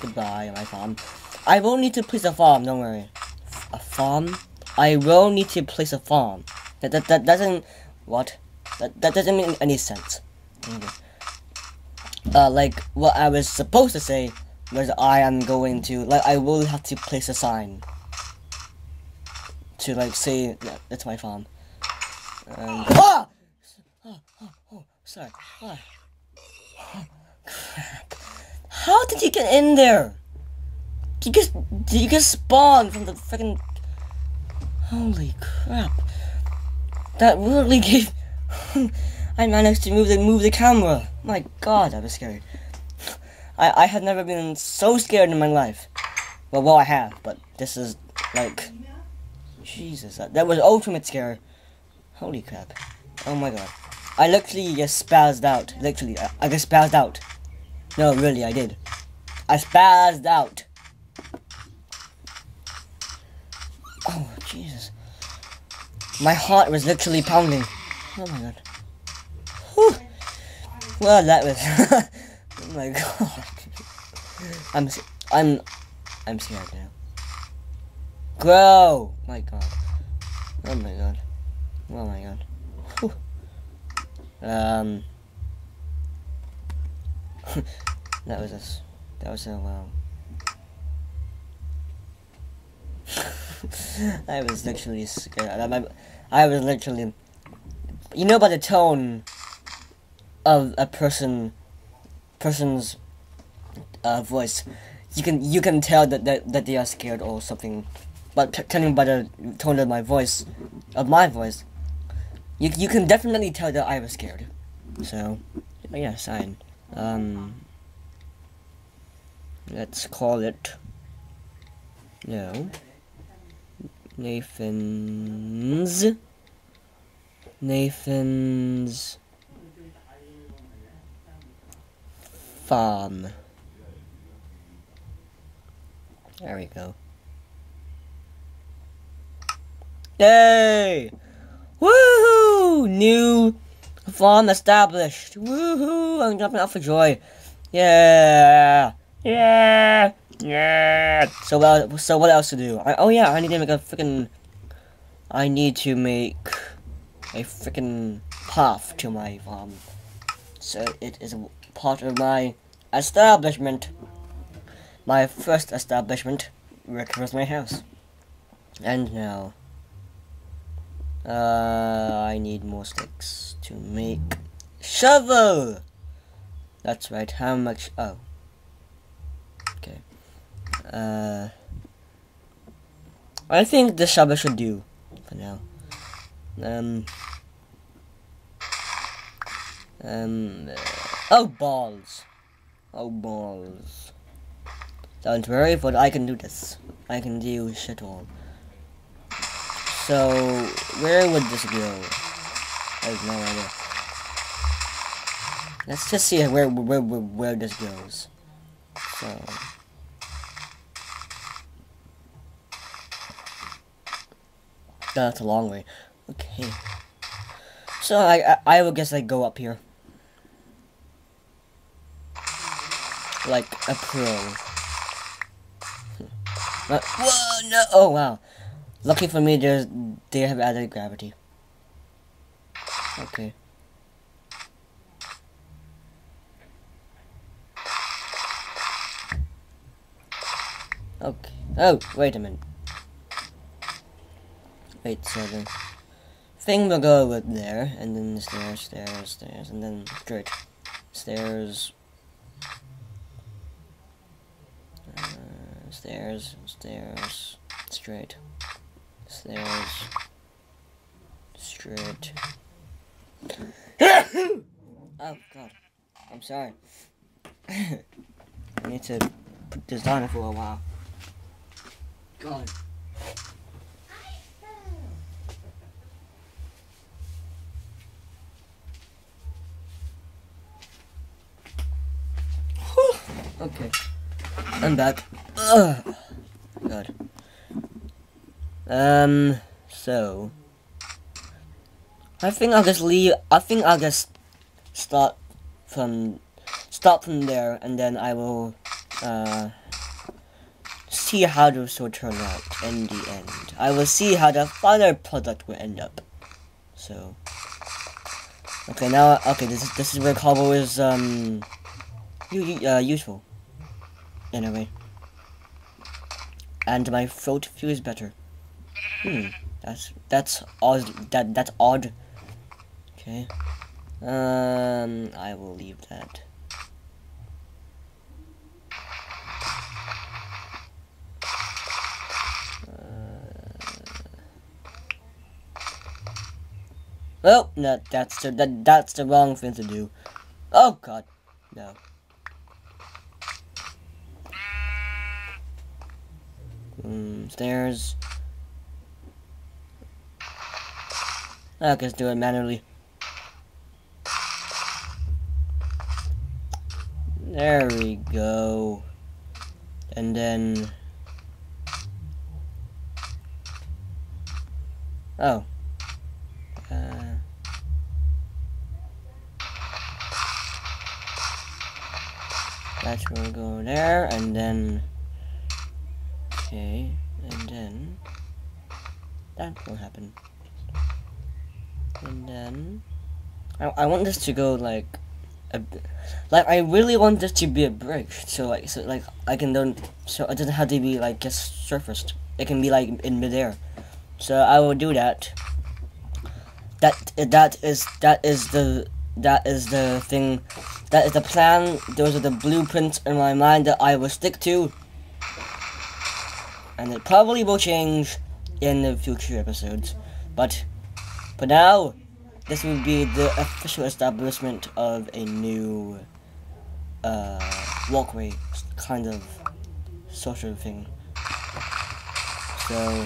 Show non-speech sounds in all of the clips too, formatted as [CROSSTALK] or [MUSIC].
Goodbye, my farm. I will need to place a farm, don't worry. A farm? I will need to place a farm. That, that, that doesn't... What? That, that doesn't make any sense. Uh, like, what I was supposed to say was I am going to... Like, I will have to place a sign. To, like, say, yeah, that's my farm. And... Ah! Oh, oh, oh, sorry. Ah. [SIGHS] How did you get in there? You just, you just spawned from the freaking. Holy crap! That really [LAUGHS] gave. I managed to move the move the camera. My God, I was scared. I I have never been so scared in my life. Well, well, I have, but this is like, Jesus, that, that was ultimate scare. Holy crap! Oh my God! I literally just spazzed out. Literally, I, I just spazzed out. No, really, I did. I spazzed out. Oh, Jesus. My heart was literally pounding. Oh my god. Whew. Well, that was. [LAUGHS] oh my god. I'm. I'm. I'm scared now. Grow! My god. Oh my god. Oh my god. Whew. Um. [LAUGHS] that was a. That was a wow. [LAUGHS] I was literally scared. I, I was literally. You know by the tone of a person, person's uh, voice, you can you can tell that, that that they are scared or something. But telling by the tone of my voice, of my voice, you you can definitely tell that I was scared. So, yeah, sign. Um, let's call it. No. Nathan's Nathan's farm. There we go. Yay! Woohoo! New farm established. Woohoo! I'm jumping out for joy. Yeah! Yeah! Yeah. So what? So what else to do? I, oh yeah, I need to make a freaking. I need to make a freaking path to my farm. So it is part of my establishment. My first establishment, which was my house. And now, uh, I need more sticks to make shovel. That's right. How much? Oh. Okay. Uh, I think the shovel should do for now. Um. Um. Oh balls! Oh balls! Don't worry, but I can do this. I can do shit all. So where would this go? I have no idea. Let's just see where where where, where this goes. So. That's a long way. Okay. So I, I, I would guess I go up here. Like a pro. But, whoa, no, oh wow. Lucky for me, there's, they have added gravity. Okay. Okay. Oh, wait a minute. Wait, so the thing will go with there, and then stairs, stairs, stairs, and then straight. Stairs. Uh, stairs, stairs, straight. Stairs. Straight. [COUGHS] oh, God. I'm sorry. [COUGHS] I need to put this for a while. God. Okay. I'm back. Ugh. God. Um, so. I think I'll just leave. I think I'll just start from. Start from there, and then I will, uh, see how this will turn out in the end. I will see how the final product will end up. So, okay, now okay, this is this is where Cobble is um, uh, useful. Anyway, and my throat feels better. Hmm, that's that's odd. That that's odd. Okay. Um, I will leave that. Oh, no, that's the, that, that's the wrong thing to do. Oh, God. No. Mm, stairs. I can do it manually. There we go. And then... Oh. Uh, that will go there, and then... Okay, and then... That will happen. And then... I, I want this to go, like... A, like, I really want this to be a bridge, so, like, so, like, I can don't... So it doesn't have to be, like, just surfaced. It can be, like, in midair. So I will do that. That, that is, that is the, that is the thing that is the plan. Those are the blueprints in my mind that I will stick to. And it probably will change in the future episodes. But for now, this will be the official establishment of a new uh, walkway kind of social thing. So,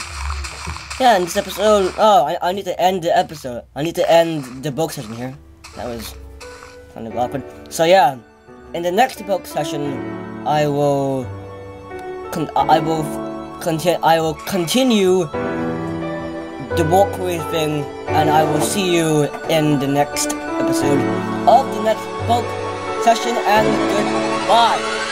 yeah, in this episode, oh, I, I need to end the episode. I need to end the book session here. That was kind of awkward. So yeah, in the next book session, I will, I will continue, I will continue the walkway thing, and I will see you in the next episode of the next book session, and goodbye.